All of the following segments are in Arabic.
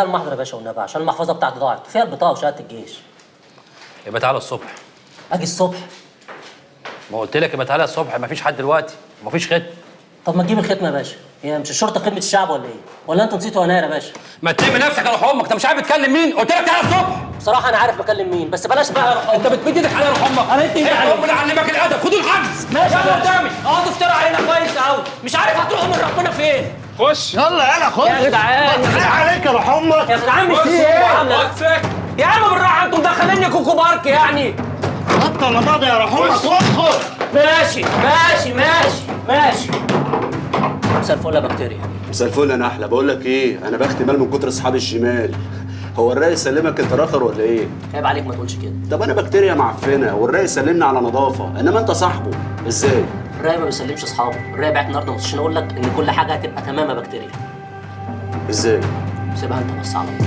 ده المحضر يا باشا والنبي عشان المحفظة بتاعتي ضاعت. فيها البطاقة وشهاده الجيش. يبقى تعالى الصبح. أجي الصبح؟ ما قلت لك يبقى تعالى الصبح مفيش حد دلوقتي مفيش ختم طب ما تجيب الختمه يا باشا. هي مش الشرطه خدمة الشعب ولا إيه؟ ولا أنتوا نسيتوا هنايا يا باشا؟ ما تلم نفسك يا روح أمك أنت مش عارف بتكلم مين؟ قلت لك تعالى الصبح. بصراحة أنا عارف بكلم مين بس بلاش بقى. يا روح أنت بتمد إيدك على روح أمك أنا انت إيه؟ ربنا علمك الأدب. خدوا الحجز. ماشي يلا قدامي. اقعدوا افتروا علينا كويس قوي مش عارف هتروحوا من ربنا فين خش. يلا يلا خد يا جدعان حرام عليك يا روح أمك يا جدعان مش في إيه يا عم يا عم بالراحة أنتوا مدخليني كوكو بارك يعني. بطل ماضي يا روح أمك وادخل ماشي ماشي ماشي ماشي. مساء الفل يا بكتيريا. مساء الفل أنا أحلى. بقول لك إيه؟ أنا بختي مال من كتر أصحاب الشمال. هو الرئيس سلمك أنت راخر ولا إيه؟ عيب عليك ما تقولش كده. طب أنا بكتيريا معفنة والرئيس سلمنا على نظافة. إنما أنت صاحبه. إزاي؟ الراي ما بيسلمش أصحابه. الراي بعت النهارده عشان أقول لك إن كل حاجة هتبقى تمام يا بكتيريا. إزاي؟ سيبها أنت بس على طول.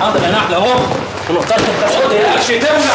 حاضر يا نحله اهو ونقطه التسعود يا العكس تمنع